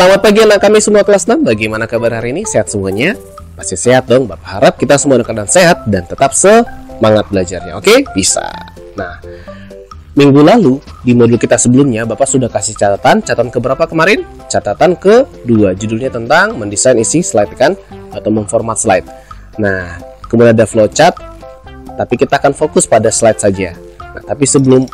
Selamat pagi anak kami semua kelas 6 Bagaimana kabar hari ini? Sehat semuanya? Pasti sehat dong Bapak harap kita semua dalam keadaan sehat Dan tetap semangat belajarnya Oke? Bisa Nah Minggu lalu di modul kita sebelumnya Bapak sudah kasih catatan Catatan ke berapa kemarin? Catatan ke dua Judulnya tentang mendesain isi slide kan Atau memformat slide Nah kemudian ada flowchart Tapi kita akan fokus pada slide saja Nah tapi sebelum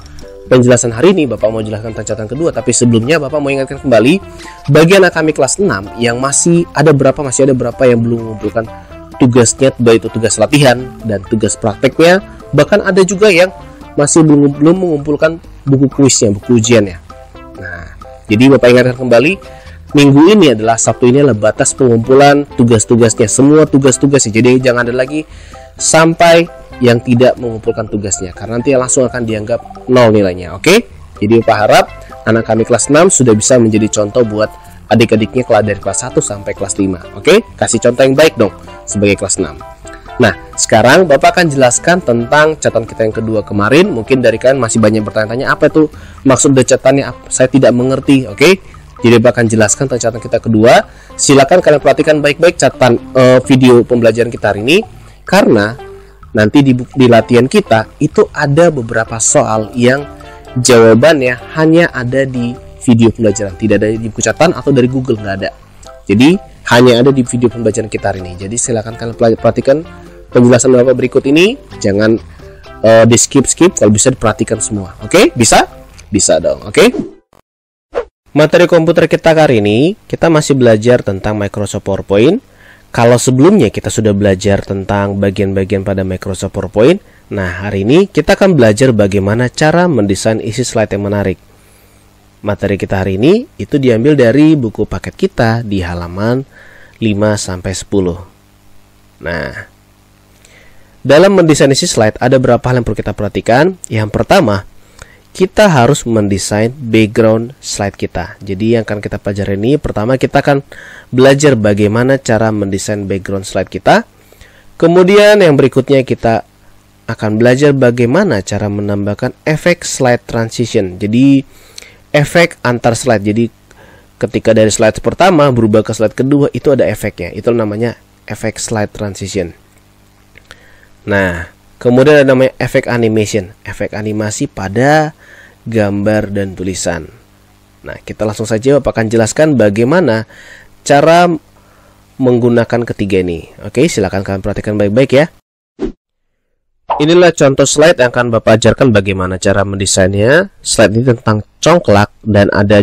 penjelasan hari ini Bapak mau jelaskan catatan kedua tapi sebelumnya Bapak mau ingatkan kembali bagi anak kami kelas 6 yang masih ada berapa masih ada berapa yang belum mengumpulkan tugasnya baik itu tugas latihan dan tugas prakteknya bahkan ada juga yang masih belum belum mengumpulkan buku kuisnya buku ujiannya. Nah jadi Bapak ingatkan kembali minggu ini adalah Sabtu ini adalah batas pengumpulan tugas-tugasnya semua tugas-tugasnya. Jadi jangan ada lagi sampai yang tidak mengumpulkan tugasnya karena nanti langsung akan dianggap nol nilainya oke? Jadi Bapak harap anak kami kelas 6 sudah bisa menjadi contoh buat adik-adiknya kelas dari kelas 1 sampai kelas 5 oke? Kasih contoh yang baik dong sebagai kelas 6 nah sekarang Bapak akan jelaskan tentang catatan kita yang kedua kemarin. Mungkin dari kalian masih banyak bertanya-tanya apa itu maksud dari catatannya? Saya tidak mengerti oke? Okay? Jadi Bapak akan jelaskan tentang catatan kita kedua. Silakan kalian perhatikan baik-baik catatan uh, video pembelajaran kita hari ini. Karena nanti di, di latihan kita itu ada beberapa soal yang jawabannya hanya ada di video pembelajaran. Tidak ada di buku catatan atau dari Google nggak ada. Jadi hanya ada di video pembelajaran kita hari ini. Jadi silakan kalian perhatikan penjelasan bapak berikut ini. Jangan uh, di skip skip kalau bisa diperhatikan semua. Oke? Okay? bisa? Bisa dong. Oke? Okay? materi komputer kita kali ini kita masih belajar tentang Microsoft PowerPoint kalau sebelumnya kita sudah belajar tentang bagian-bagian pada Microsoft PowerPoint, nah hari ini kita akan belajar bagaimana cara mendesain isi slide yang menarik. Materi kita hari ini itu diambil dari buku paket kita di halaman 5 sampai 10. Nah, dalam mendesain isi slide ada beberapa hal yang perlu kita perhatikan. Yang pertama, kita harus mendesain background slide kita. Jadi yang akan kita pelajari ini pertama kita akan belajar bagaimana cara mendesain background slide kita. Kemudian yang berikutnya kita akan belajar bagaimana cara menambahkan efek slide transition. Jadi efek antar slide. Jadi ketika dari slide pertama berubah ke slide kedua itu ada efeknya. Itu namanya efek slide transition. Nah, kemudian ada namanya efek animation, efek animasi pada gambar, dan tulisan. Nah, kita langsung saja Bapak akan jelaskan bagaimana cara menggunakan ketiga ini. Oke, silakan kalian perhatikan baik-baik ya. Inilah contoh slide yang akan Bapak ajarkan bagaimana cara mendesainnya. Slide ini tentang congklak dan ada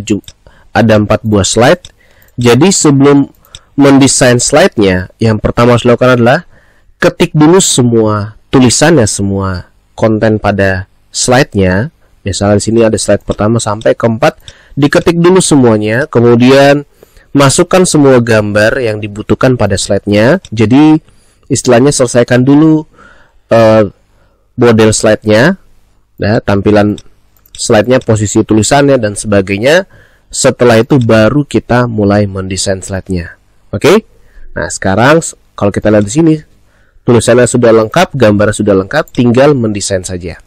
ada empat buah slide. Jadi sebelum mendesain slide-nya, yang pertama harus dilakukan adalah ketik dulu semua tulisannya, semua konten pada slide-nya Misalnya di sini ada slide pertama sampai keempat, diketik dulu semuanya, kemudian masukkan semua gambar yang dibutuhkan pada slide-nya. Jadi istilahnya selesaikan dulu uh, model slide-nya, nah, tampilan slide-nya, posisi tulisannya dan sebagainya. Setelah itu baru kita mulai mendesain slide-nya. Oke? Okay? Nah, sekarang kalau kita lihat di sini tulisannya sudah lengkap, gambar sudah lengkap, tinggal mendesain saja.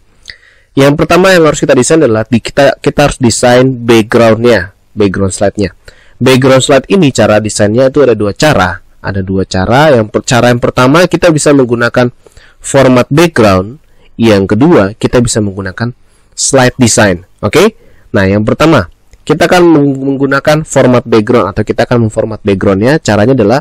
Yang pertama yang harus kita desain adalah di, kita kita harus desain backgroundnya, background slide-nya. Background slide ini cara desainnya itu ada dua cara. Ada dua cara. Yang cara yang pertama kita bisa menggunakan format background. Yang kedua kita bisa menggunakan slide design. Oke? Okay? Nah yang pertama kita akan menggunakan format background atau kita akan memformat backgroundnya. Caranya adalah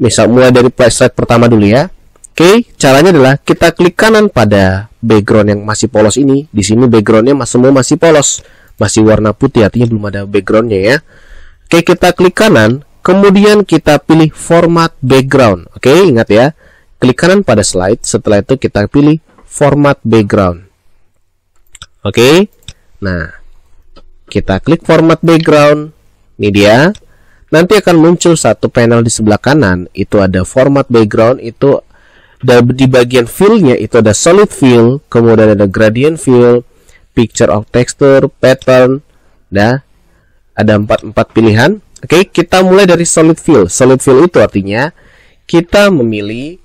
misal mulai dari slide pertama dulu ya. Oke, caranya adalah kita klik kanan pada background yang masih polos ini. Di sini backgroundnya semua masih polos, masih warna putih, artinya belum ada backgroundnya ya. Oke, kita klik kanan, kemudian kita pilih format background. Oke, ingat ya, klik kanan pada slide. Setelah itu kita pilih format background. Oke, nah kita klik format background. Ini dia. Nanti akan muncul satu panel di sebelah kanan. Itu ada format background. Itu di bagian fill-nya itu ada solid fill, kemudian ada gradient fill, picture of texture, pattern, nah ada empat empat pilihan. Oke, kita mulai dari solid fill. Solid fill itu artinya kita memilih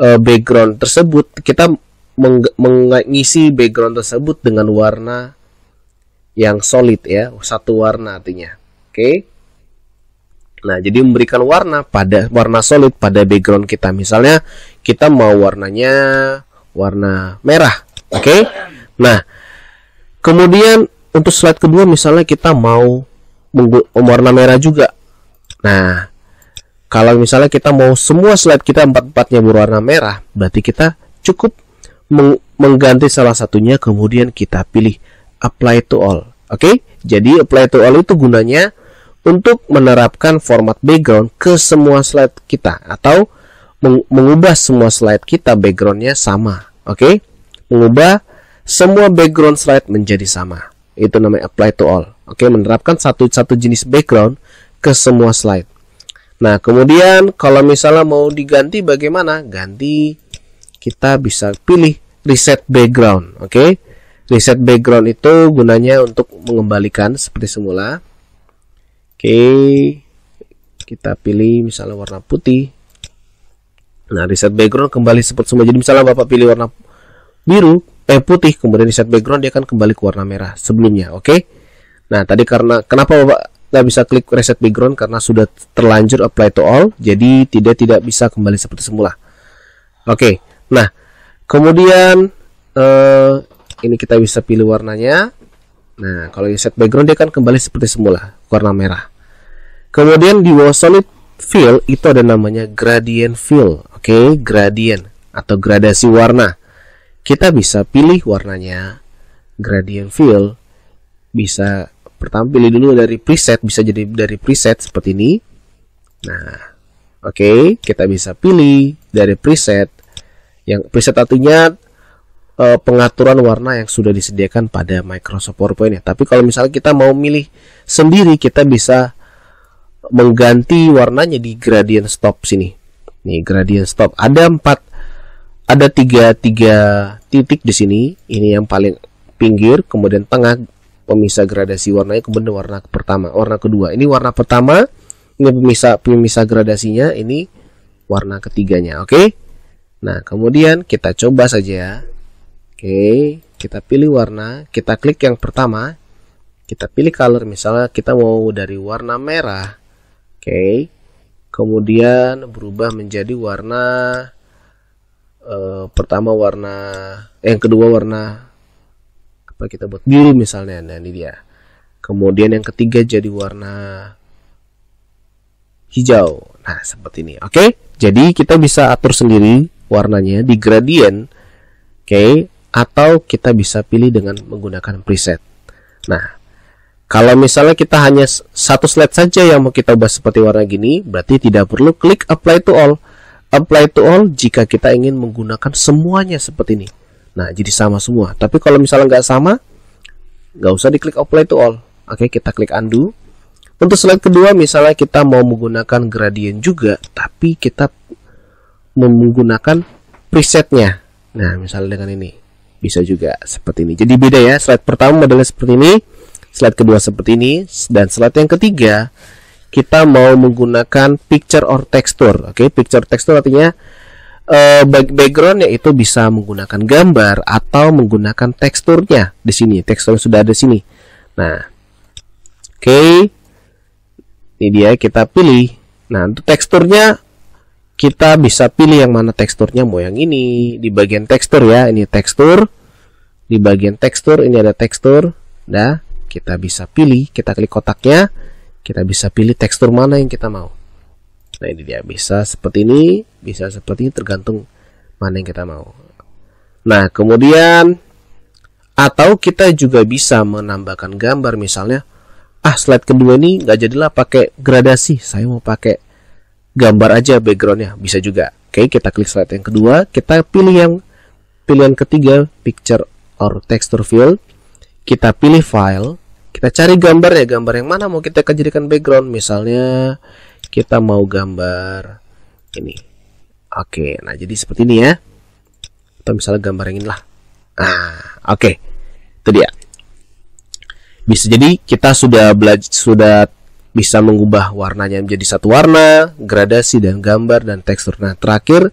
uh, background tersebut, kita meng mengisi background tersebut dengan warna yang solid ya, satu warna artinya. Oke. Nah, jadi memberikan warna pada warna solid pada background kita. Misalnya kita mau warnanya warna merah, oke? Okay? Nah, kemudian untuk slide kedua misalnya kita mau warna merah juga. Nah, kalau misalnya kita mau semua slide kita empat-empatnya berwarna merah, berarti kita cukup meng mengganti salah satunya kemudian kita pilih apply to all. Oke? Okay? Jadi apply to all itu gunanya untuk menerapkan format background ke semua slide kita atau meng mengubah semua slide kita backgroundnya sama oke okay? mengubah semua background slide menjadi sama itu namanya apply to all oke okay? menerapkan satu satu jenis background ke semua slide nah kemudian kalau misalnya mau diganti bagaimana ganti kita bisa pilih reset background oke okay? reset background itu gunanya untuk mengembalikan seperti semula Oke, kita pilih misalnya warna putih. Nah, reset background kembali seperti semua. Jadi misalnya Bapak pilih warna biru, eh putih, kemudian reset background dia akan kembali ke warna merah sebelumnya. Oke. Nah, tadi karena kenapa Bapak nggak bisa klik reset background karena sudah terlanjur apply to all, jadi tidak tidak bisa kembali seperti semula. Oke. Nah, kemudian eh, ini kita bisa pilih warnanya. Nah, kalau reset background dia akan kembali seperti semula, warna merah. Kemudian di bawah solid fill itu ada namanya gradient fill. Oke, okay? gradient atau gradasi warna. Kita bisa pilih warnanya gradient fill. Bisa pertama pilih dulu dari preset, bisa jadi dari preset seperti ini. Nah, oke, okay, kita bisa pilih dari preset. Yang preset artinya uh, pengaturan warna yang sudah disediakan pada Microsoft PowerPoint ya. Tapi kalau misalnya kita mau milih sendiri, kita bisa mengganti warnanya di gradient stop sini. Nih gradient stop. Ada empat, ada tiga tiga titik di sini. Ini yang paling pinggir, kemudian tengah pemisah gradasi warnanya, kemudian warna pertama, warna kedua. Ini warna pertama, ini pemisah pemisah gradasinya, ini warna ketiganya. Oke. Okay? Nah kemudian kita coba saja. Oke, okay, kita pilih warna, kita klik yang pertama, kita pilih color misalnya kita mau dari warna merah okay. kemudian berubah menjadi warna uh, pertama warna eh, yang kedua warna apa kita buat biru misalnya nah ini dia kemudian yang ketiga jadi warna hijau nah seperti ini oke okay? jadi kita bisa atur sendiri warnanya di gradient oke okay? atau kita bisa pilih dengan menggunakan preset nah kalau misalnya kita hanya satu slide saja yang mau kita ubah seperti warna gini, berarti tidak perlu klik apply to all. Apply to all jika kita ingin menggunakan semuanya seperti ini. Nah, jadi sama semua. Tapi kalau misalnya nggak sama, nggak usah diklik apply to all. Oke, kita klik undo. Untuk slide kedua, misalnya kita mau menggunakan gradient juga, tapi kita menggunakan presetnya. Nah, misalnya dengan ini bisa juga seperti ini. Jadi beda ya. Slide pertama modelnya seperti ini slide kedua seperti ini dan slide yang ketiga kita mau menggunakan picture or texture oke? Okay? picture texture artinya uh, background yaitu bisa menggunakan gambar atau menggunakan teksturnya di sini. Tekstur sudah ada di sini. Nah oke? Okay. ini dia kita pilih. Nah untuk teksturnya kita bisa pilih yang mana teksturnya. Mau yang ini di bagian tekstur ya. Ini tekstur. Di bagian tekstur ini ada tekstur. Nah kita bisa pilih, kita klik kotaknya, kita bisa pilih tekstur mana yang kita mau. Nah ini dia, bisa seperti ini, bisa seperti ini tergantung mana yang kita mau. Nah kemudian, atau kita juga bisa menambahkan gambar misalnya, ah slide kedua ini nggak jadilah pakai gradasi, saya mau pakai gambar aja backgroundnya, bisa juga. Oke, kita klik slide yang kedua, kita pilih yang pilihan ketiga, picture or texture field, kita pilih file, kita cari gambar ya gambar yang mana mau kita jadikan background. Misalnya kita mau gambar ini. Oke nah jadi seperti ini ya. Atau misalnya gambar yang inilah. Nah oke. Itu dia. Bisa jadi kita sudah belajar sudah bisa mengubah warnanya menjadi satu warna, gradasi dan gambar dan tekstur. Nah, terakhir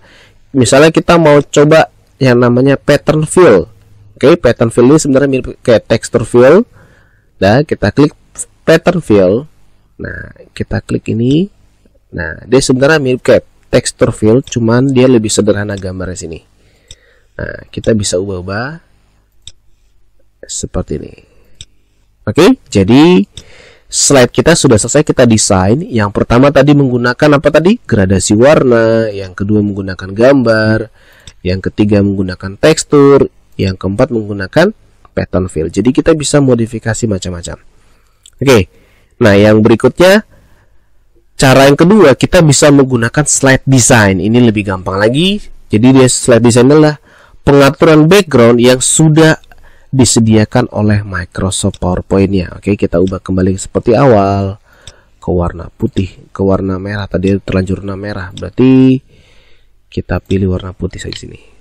misalnya kita mau coba yang namanya pattern fill. Oke, okay, pattern fill ini sebenarnya mirip kayak texture fill, Nah, kita klik pattern fill. Nah, kita klik ini Nah, dia sebenarnya mirip kayak texture field, cuman dia lebih sederhana gambarnya sini. Nah, kita bisa ubah-ubah seperti ini. Oke, jadi slide kita sudah selesai kita desain. Yang pertama tadi menggunakan apa tadi? Gradasi warna, yang kedua menggunakan gambar, yang ketiga menggunakan tekstur, yang keempat menggunakan pattern fill. Jadi kita bisa modifikasi macam-macam. Oke. Nah, yang berikutnya Cara yang kedua, kita bisa menggunakan slide design. Ini lebih gampang lagi. Jadi dia slide design adalah pengaturan background yang sudah disediakan oleh Microsoft PowerPoint-nya. Oke, kita ubah kembali seperti awal ke warna putih, ke warna merah. Tadi terlanjur warna merah. Berarti kita pilih warna putih saja sini.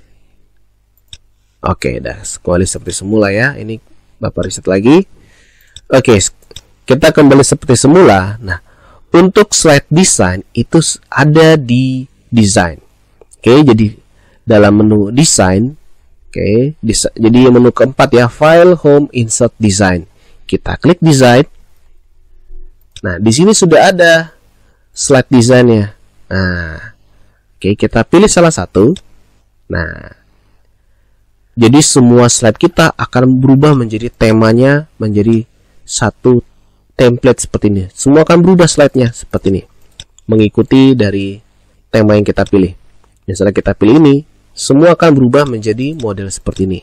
Oke, dah kembali seperti semula ya. Ini Bapak riset lagi. Oke, kita kembali seperti semula. Nah, untuk slide design itu ada di design. Oke, okay, jadi dalam menu design, oke, okay, jadi menu keempat ya, file, home, insert, design. Kita klik design. Nah, di sini sudah ada slide desainnya. Nah, oke, okay, kita pilih salah satu. Nah, jadi semua slide kita akan berubah menjadi temanya menjadi satu template seperti ini. Semua akan berubah slide-nya seperti ini. Mengikuti dari tema yang kita pilih. Misalnya kita pilih ini, semua akan berubah menjadi model seperti ini.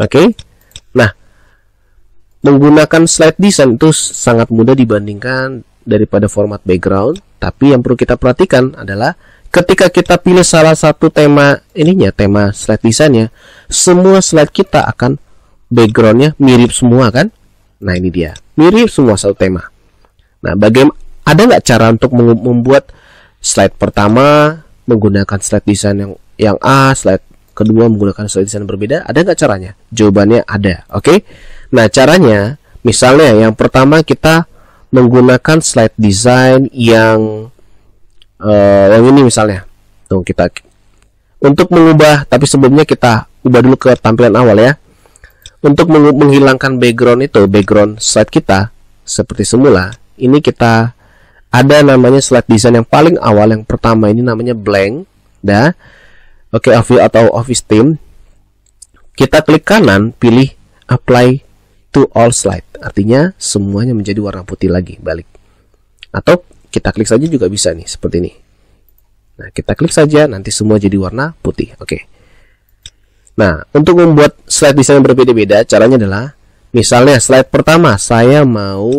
Oke? Okay? Nah, menggunakan slide design itu sangat mudah dibandingkan daripada format background. Tapi yang perlu kita perhatikan adalah ketika kita pilih salah satu tema ininya, tema slide desainnya, semua slide kita akan backgroundnya mirip semua kan? Nah ini dia, mirip semua satu tema. Nah, bagaimana ada nggak cara untuk membuat slide pertama menggunakan slide desain yang yang A, slide kedua menggunakan slide desain berbeda? Ada nggak caranya? Jawabannya ada. Oke. Okay? Nah caranya, misalnya yang pertama kita menggunakan slide design yang uh, yang ini misalnya. Tuh kita untuk mengubah, tapi sebelumnya kita ubah dulu ke tampilan awal ya. Untuk menghilangkan background itu background slide kita seperti semula ini kita ada namanya slide design yang paling awal. Yang pertama ini namanya blank dah. Oke okay, office atau office theme. Kita klik kanan pilih apply to all slide. Artinya semuanya menjadi warna putih lagi balik. Atau kita klik saja juga bisa nih seperti ini nah kita klik saja nanti semua jadi warna putih oke okay. Nah, untuk membuat slide desain yang berbeda-beda, caranya adalah misalnya slide pertama saya mau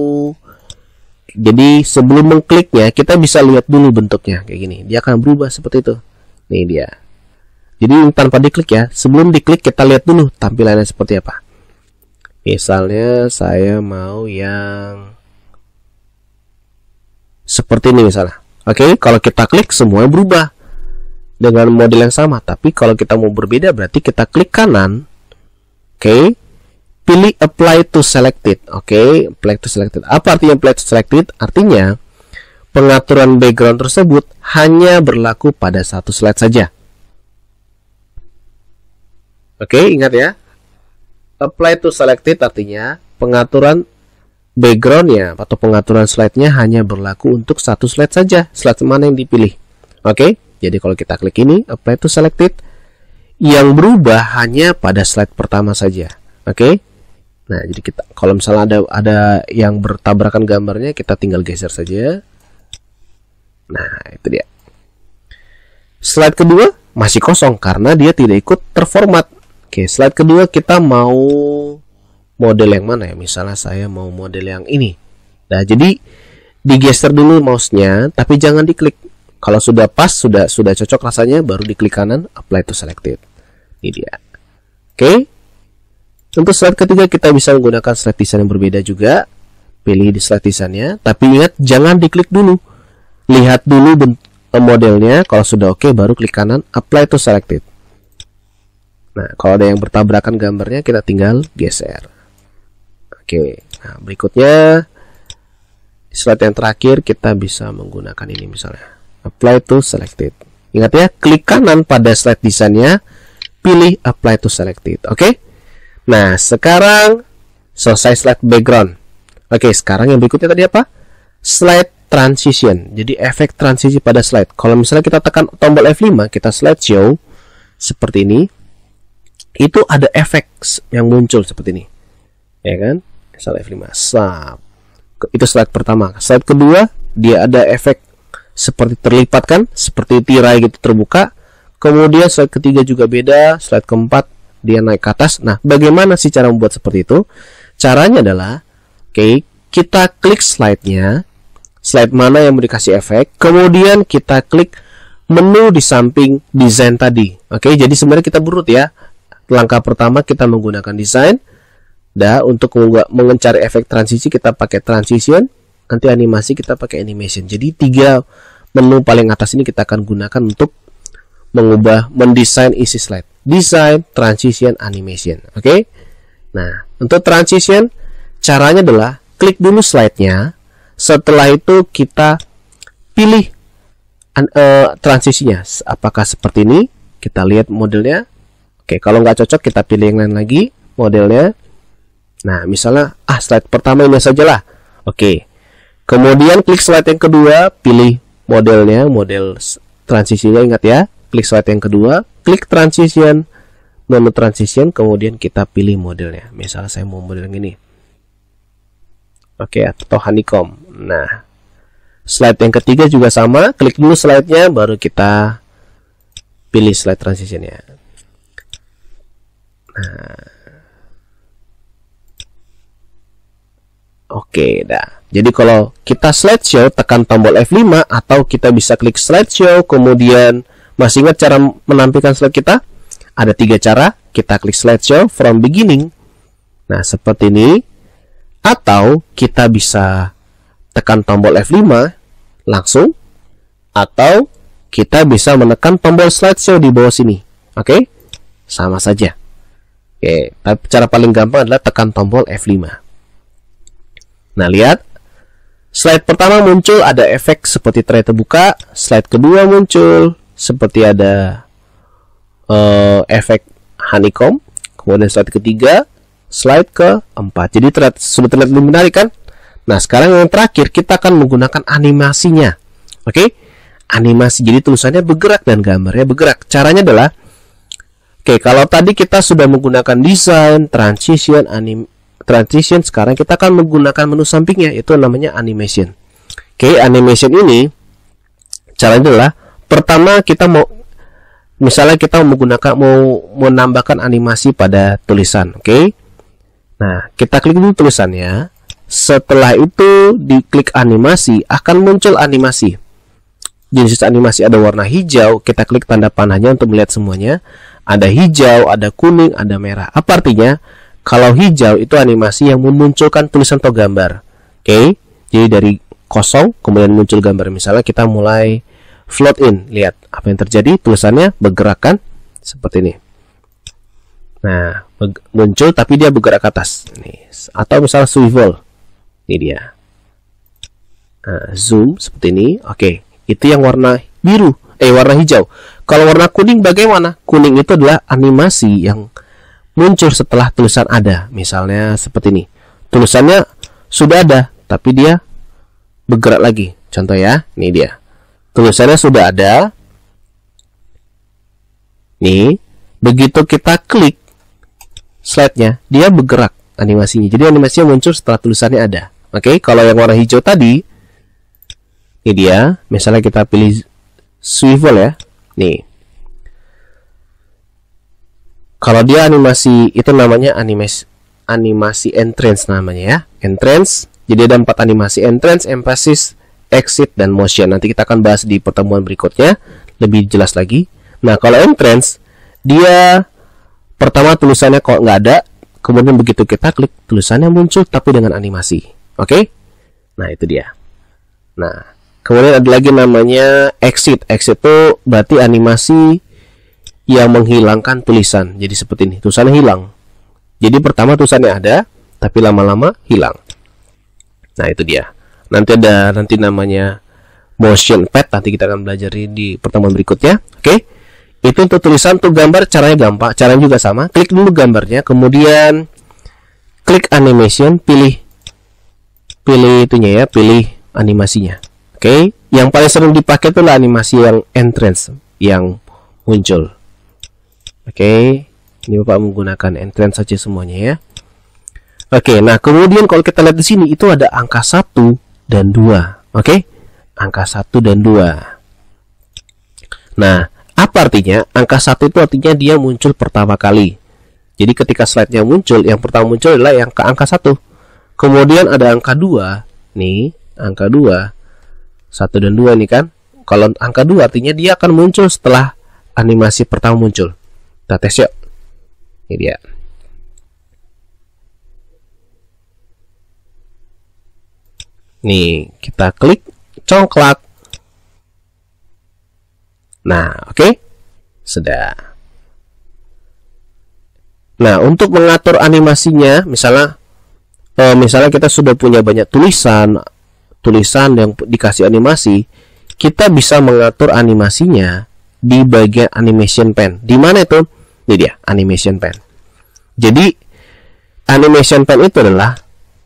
jadi sebelum mengkliknya kita bisa lihat dulu bentuknya kayak gini. Dia akan berubah seperti itu. Nih dia. Jadi tanpa diklik ya, sebelum diklik kita lihat dulu tampilannya seperti apa. Misalnya saya mau yang seperti ini misalnya. Oke, kalau kita klik semuanya berubah dengan model yang sama tapi kalau kita mau berbeda berarti kita klik kanan oke okay. pilih apply to selected oke okay. apply to selected apa artinya apply to selected artinya pengaturan background tersebut hanya berlaku pada satu slide saja oke okay, ingat ya apply to selected artinya pengaturan backgroundnya atau pengaturan slide-nya hanya berlaku untuk satu slide saja slide mana yang dipilih oke okay? Jadi kalau kita klik ini apply to selected yang berubah hanya pada slide pertama saja. Oke? Okay? Nah, jadi kita kalau misalnya ada ada yang bertabrakan gambarnya kita tinggal geser saja. Nah, itu dia. Slide kedua masih kosong karena dia tidak ikut terformat. Oke, slide kedua kita mau model yang mana ya? Misalnya saya mau model yang ini. Nah, jadi digeser dulu mouse-nya tapi jangan diklik kalau sudah pas, sudah sudah cocok rasanya, baru diklik kanan apply to selected. Ini dia. Oke. Okay. Untuk slide ketiga kita bisa menggunakan slide design yang berbeda juga. Pilih di slide desainnya, tapi ingat jangan diklik dulu. Lihat dulu eh, modelnya, kalau sudah oke okay, baru klik kanan apply to selected. Nah, kalau ada yang bertabrakan gambarnya kita tinggal geser. Oke. Nah, berikutnya slide yang terakhir kita bisa menggunakan ini misalnya apply to selected. Ingat ya, klik kanan pada slide desainnya, pilih apply to selected. Oke? Nah, sekarang selesai slide background. Oke, sekarang yang berikutnya tadi apa? Slide transition. Jadi efek transisi pada slide. Kalau misalnya kita tekan tombol F5, kita slide show seperti ini, itu ada efek yang muncul seperti ini. Ya kan? Misalnya F5. Sap. Itu slide pertama. Slide kedua, dia ada efek seperti terlipat kan, seperti tirai gitu terbuka. Kemudian slide ketiga juga beda, slide keempat dia naik ke atas. Nah, bagaimana sih cara membuat seperti itu? Caranya adalah, oke, okay, kita klik slide-nya, slide mana yang mau dikasih efek, kemudian kita klik menu di samping desain tadi. Oke, okay, jadi sebenarnya kita berut ya. Langkah pertama kita menggunakan desain. Dah, untuk mencari efek transisi kita pakai transition, nanti animasi kita pakai animation. Jadi tiga menu paling atas ini kita akan gunakan untuk mengubah mendesain isi slide. Design, transition, animation. Oke. Okay? Nah, untuk transition caranya adalah klik dulu slide-nya. Setelah itu kita pilih uh, transisinya. Apakah seperti ini? Kita lihat modelnya. Oke, kalau nggak cocok kita pilih yang lain lagi modelnya. Nah, misalnya ah slide pertama ini sajalah. Oke. Kemudian klik slide yang kedua, pilih modelnya, model transisinya ingat ya. Klik slide yang kedua, klik transition, menu transition, kemudian kita pilih modelnya. Misalnya saya mau model yang ini. Oke, atau honeycomb. Nah, slide yang ketiga juga sama, klik dulu slide-nya baru kita pilih slide transitionnya. Nah, Oke, dah. Jadi kalau kita slideshow, tekan tombol F5 atau kita bisa klik slideshow, kemudian masih ingat cara menampilkan slide kita? Ada tiga cara. Kita klik slideshow from beginning. Nah, seperti ini. Atau kita bisa tekan tombol F5 langsung. Atau kita bisa menekan tombol slideshow di bawah sini. Oke? Sama saja. Oke, tapi cara paling gampang adalah tekan tombol F5. Nah, lihat. Slide pertama muncul ada efek seperti tray terbuka. Slide kedua muncul seperti ada uh, efek honeycomb. Kemudian slide ketiga, slide keempat. Jadi terlihat, sudah terlihat lebih menarik kan? Nah, sekarang yang terakhir kita akan menggunakan animasinya. Oke? Okay? Animasi. Jadi tulisannya bergerak dan gambarnya bergerak. Caranya adalah Oke, okay, kalau tadi kita sudah menggunakan desain, transition, anim, transition sekarang kita akan menggunakan menu sampingnya itu namanya animation. Oke okay, animation ini caranya adalah pertama kita mau misalnya kita menggunakan mau menambahkan animasi pada tulisan oke? Okay? nah kita klik dulu tulisannya. Setelah itu diklik animasi akan muncul animasi. Jenis animasi ada warna hijau kita klik tanda panahnya untuk melihat semuanya. Ada hijau ada kuning ada merah. Apa artinya kalau hijau itu animasi yang memunculkan tulisan atau gambar. Oke, okay? jadi dari kosong kemudian muncul gambar. Misalnya kita mulai float in, lihat apa yang terjadi, tulisannya bergerak kan seperti ini. Nah, muncul tapi dia bergerak ke atas. Nih, atau misalnya swivel. Ini dia. Nah, zoom seperti ini. Oke, okay. itu yang warna biru, eh warna hijau. Kalau warna kuning bagaimana? Kuning itu adalah animasi yang muncul setelah tulisan ada. Misalnya seperti ini. Tulisannya sudah ada, tapi dia bergerak lagi. Contoh ya, ini dia. Tulisannya sudah ada. Nih, begitu kita klik slide-nya, dia bergerak animasinya. Jadi animasinya muncul setelah tulisannya ada. Oke, kalau yang warna hijau tadi, ini dia. Misalnya kita pilih swivel ya. Nih, kalau dia animasi itu namanya animasi animasi entrance namanya ya. Entrance. Jadi ada empat animasi entrance, emphasis, exit dan motion. Nanti kita akan bahas di pertemuan berikutnya lebih jelas lagi. Nah, kalau entrance dia pertama tulisannya kok nggak ada, kemudian begitu kita klik tulisannya muncul tapi dengan animasi. Oke? Okay? Nah, itu dia. Nah, kemudian ada lagi namanya exit. Exit itu berarti animasi yang menghilangkan tulisan. Jadi seperti ini, tulisannya hilang. Jadi pertama tulisannya ada, tapi lama-lama hilang. Nah, itu dia. Nanti ada nanti namanya motion pad nanti kita akan belajar di pertemuan berikutnya. Oke. Itu untuk tulisan, untuk gambar caranya gampang. Caranya juga sama. Klik dulu gambarnya, kemudian klik animation, pilih pilih itunya ya, pilih animasinya. Oke, yang paling sering dipakai itu animasi yang entrance yang muncul. Oke, ini Bapak menggunakan entrance saja semuanya ya. Oke, nah kemudian kalau kita lihat di sini itu ada angka 1 dan 2. Oke? Angka 1 dan 2. Nah, apa artinya? Angka 1 itu artinya dia muncul pertama kali. Jadi ketika slide-nya muncul, yang pertama muncul adalah yang ke angka 1. Kemudian ada angka 2. Nih, angka 2. 1 dan 2 nih kan. Kalau angka 2 artinya dia akan muncul setelah animasi pertama muncul. Kita tes yuk. Ini dia. Nih, kita klik congklak. Nah, oke. Okay? Sudah. Nah, untuk mengatur animasinya, misalnya eh, misalnya kita sudah punya banyak tulisan, tulisan yang dikasih animasi, kita bisa mengatur animasinya di bagian animation pen. Di mana itu? Ini dia, animation pen. Jadi, animation pen itu adalah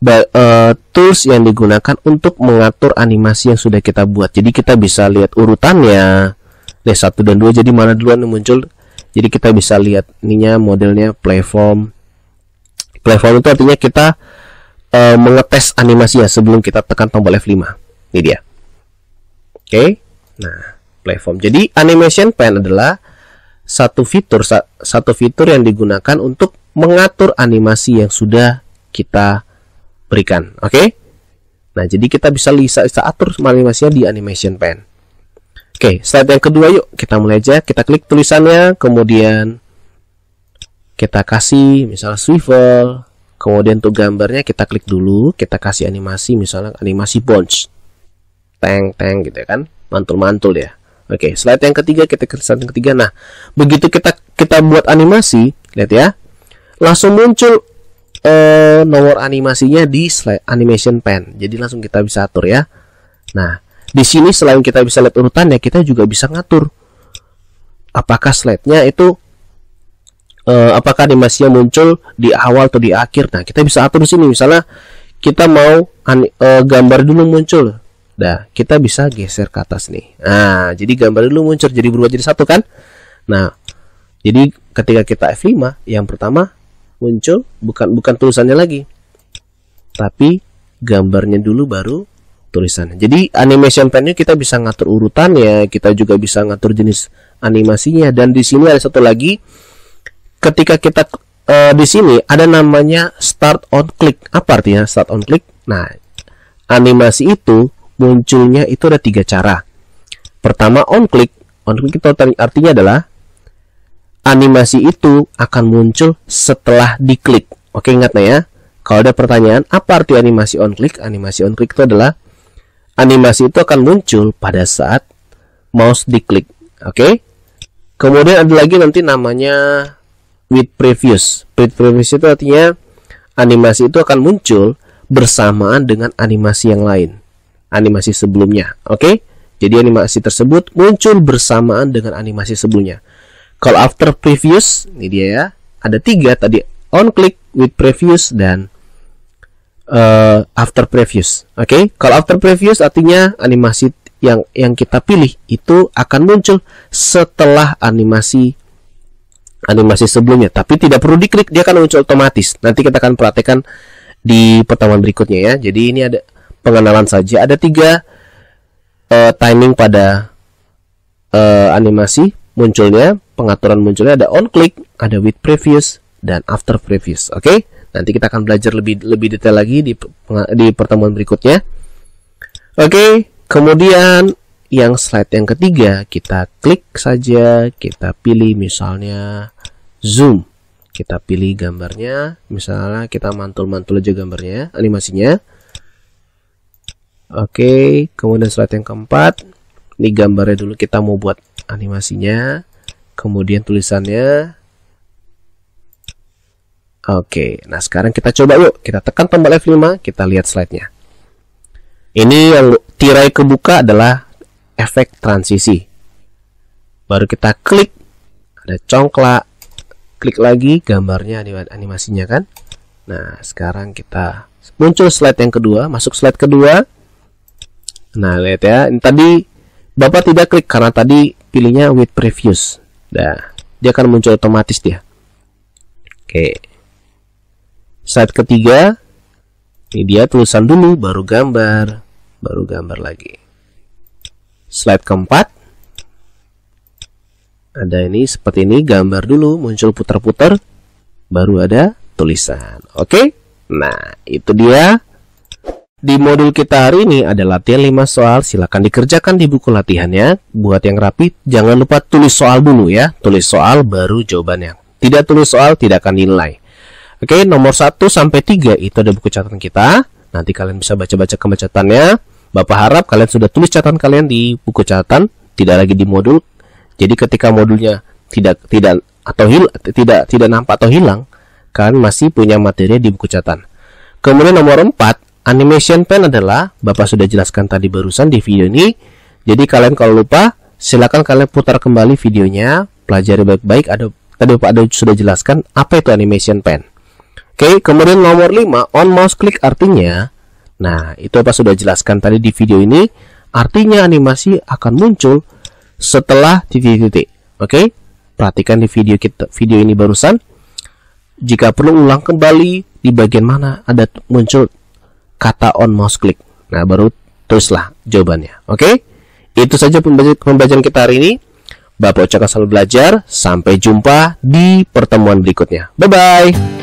uh, tools yang digunakan untuk mengatur animasi yang sudah kita buat. Jadi kita bisa lihat urutannya, d satu dan dua. jadi mana duluan yang muncul. Jadi kita bisa lihat ininya modelnya platform. Platform itu artinya kita uh, mengetes animasinya sebelum kita tekan tombol F5. Ini dia. Oke. Okay? Nah, platform. Jadi animation pen adalah satu fitur satu fitur yang digunakan untuk mengatur animasi yang sudah kita berikan. Oke? Okay? Nah, jadi kita bisa bisa, bisa atur animasinya di animation pen. Oke, okay, slide yang kedua yuk. Kita mulai aja. Kita klik tulisannya, kemudian kita kasih misalnya swivel, kemudian untuk gambarnya kita klik dulu, kita kasih animasi misalnya animasi bounce. Teng teng gitu ya kan. Mantul-mantul ya. Oke, okay, slide yang ketiga kita klik slide yang ketiga. Nah, begitu kita kita buat animasi, lihat ya. Langsung muncul uh, nomor animasinya di slide animation pen. Jadi langsung kita bisa atur ya. Nah, di sini selain kita bisa lihat urutannya, kita juga bisa ngatur apakah slide-nya itu uh, apakah animasinya muncul di awal atau di akhir. Nah, kita bisa atur di sini misalnya kita mau uh, gambar dulu muncul. Nah, kita bisa geser ke atas nih. Nah, jadi gambar dulu muncul jadi berubah jadi satu kan? Nah, jadi ketika kita F5, yang pertama muncul bukan bukan tulisannya lagi tapi gambarnya dulu baru tulisannya jadi animation pennya kita bisa ngatur urutannya kita juga bisa ngatur jenis animasinya dan di sini ada satu lagi ketika kita uh, di sini ada namanya start on click apa artinya start on click nah animasi itu munculnya itu ada tiga cara pertama on click on click itu artinya adalah animasi itu akan muncul setelah diklik. Oke, ingat ya. Kalau ada pertanyaan, apa arti animasi on click? Animasi on click itu adalah animasi itu akan muncul pada saat mouse diklik. Oke. Kemudian ada lagi nanti namanya with previous. With previous itu artinya animasi itu akan muncul bersamaan dengan animasi yang lain. Animasi sebelumnya. Oke. Jadi animasi tersebut muncul bersamaan dengan animasi sebelumnya. Kalau after previous, ini dia ya. Ada tiga tadi on click with previous dan uh, after previous. Oke, okay? kalau after previous artinya animasi yang yang kita pilih itu akan muncul setelah animasi animasi sebelumnya, tapi tidak perlu diklik, dia akan muncul otomatis. Nanti kita akan perhatikan di pertemuan berikutnya ya. Jadi ini ada pengenalan saja. Ada tiga uh, timing pada uh, animasi munculnya, pengaturan munculnya ada on click, ada with previous dan after previous. Oke, okay? nanti kita akan belajar lebih lebih detail lagi di di pertemuan berikutnya. Oke, okay, kemudian yang slide yang ketiga kita klik saja, kita pilih misalnya zoom. Kita pilih gambarnya, misalnya kita mantul-mantul aja gambarnya, animasinya. Oke, kemudian slide yang keempat, ini gambarnya dulu kita mau buat animasinya. Kemudian tulisannya. Oke nah sekarang kita coba yuk. Kita tekan tombol F5 kita lihat slide-nya. Ini yang tirai kebuka adalah efek transisi. Baru kita klik ada congklak klik lagi gambarnya animasinya kan? Nah sekarang kita muncul slide yang kedua masuk slide kedua Nah, lihat ya. Ini tadi Bapak tidak klik karena tadi pilihnya with previous. Nah, dia akan muncul otomatis dia. Oke. Slide ketiga. Ini dia tulisan dulu, baru gambar, baru gambar lagi. Slide keempat. Ada ini seperti ini, gambar dulu, muncul putar-putar, baru ada tulisan. Oke? Nah, itu dia di modul kita hari ini ada latihan 5 soal, silakan dikerjakan di buku latihannya. Buat yang rapi, jangan lupa tulis soal dulu ya. Tulis soal baru jawabannya. Tidak tulis soal tidak akan dinilai. Oke, nomor 1 sampai 3 itu ada buku catatan kita. Nanti kalian bisa baca-baca kemacetannya. Bapak harap kalian sudah tulis catatan kalian di buku catatan, tidak lagi di modul. Jadi ketika modulnya tidak tidak atau hil tidak tidak nampak atau hilang, kalian masih punya materi di buku catatan. Kemudian nomor 4 Animation pen adalah Bapak sudah jelaskan tadi barusan di video ini. Jadi kalian kalau lupa, silakan kalian putar kembali videonya, pelajari baik-baik. Ada tadi Bapak ada sudah jelaskan apa itu animation pen. Oke, kemudian nomor 5, on mouse click artinya Nah, itu Bapak sudah jelaskan tadi di video ini. Artinya animasi akan muncul setelah titik-titik. Oke? Perhatikan di video kita video ini barusan. Jika perlu ulang kembali di bagian mana ada muncul kata on mouse click. Nah, baru teruslah jawabannya. Oke? Okay? Itu saja pembelajaran kita hari ini. Bapak ucapkan selalu belajar. Sampai jumpa di pertemuan berikutnya. Bye-bye.